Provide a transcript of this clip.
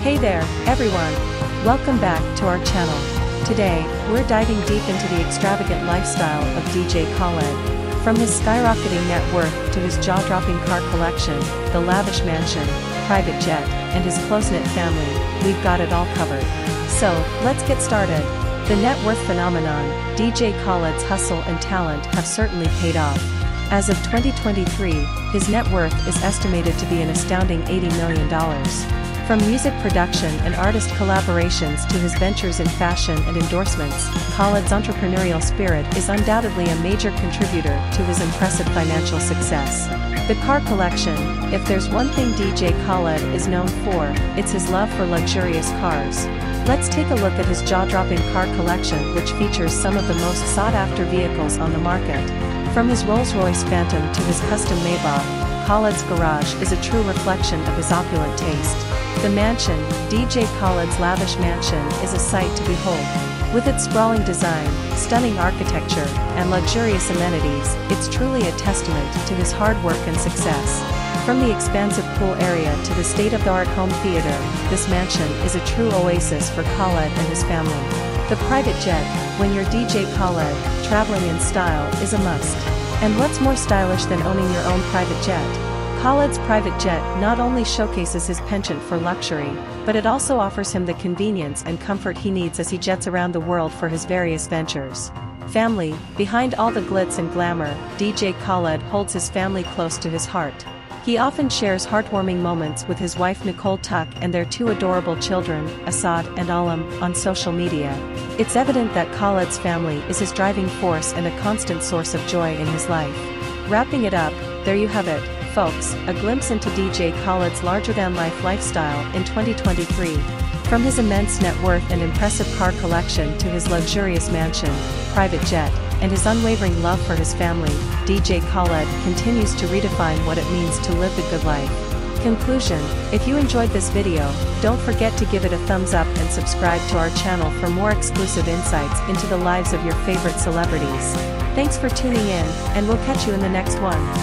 Hey there, everyone! Welcome back to our channel. Today, we're diving deep into the extravagant lifestyle of DJ Khaled. From his skyrocketing net worth to his jaw-dropping car collection, the lavish mansion, private jet, and his close-knit family, we've got it all covered. So, let's get started. The net worth phenomenon, DJ Khaled's hustle and talent have certainly paid off. As of 2023, his net worth is estimated to be an astounding $80 million. From music production and artist collaborations to his ventures in fashion and endorsements, Khaled's entrepreneurial spirit is undoubtedly a major contributor to his impressive financial success. The car collection, if there's one thing DJ Khaled is known for, it's his love for luxurious cars. Let's take a look at his jaw-dropping car collection which features some of the most sought-after vehicles on the market. From his Rolls-Royce Phantom to his custom Maybach, Khaled's garage is a true reflection of his opulent taste. The mansion, DJ Khaled's lavish mansion is a sight to behold. With its sprawling design, stunning architecture, and luxurious amenities, it's truly a testament to his hard work and success. From the expansive pool area to the state-of-the-art home theater, this mansion is a true oasis for Khaled and his family. The private jet, when you're DJ Khaled, traveling in style is a must. And what's more stylish than owning your own private jet? Khaled's private jet not only showcases his penchant for luxury, but it also offers him the convenience and comfort he needs as he jets around the world for his various ventures. Family, behind all the glitz and glamour, DJ Khaled holds his family close to his heart. He often shares heartwarming moments with his wife Nicole Tuck and their two adorable children, Asahd and Aalam, on social media. It's evident that Khaled's family is his driving force and a constant source of joy in his life. Wrapping it up, there you have it, folks, a glimpse into DJ Khaled's larger-than-life lifestyle in 2023. From his immense net worth and impressive car collection to his luxurious mansion, private jet, and his unwavering love for his family, DJ Khaled continues to redefine what it means to live the good life. Conclusion, if you enjoyed this video, don't forget to give it a thumbs up and subscribe to our channel for more exclusive insights into the lives of your favorite celebrities. Thanks for tuning in, and we'll catch you in the next one.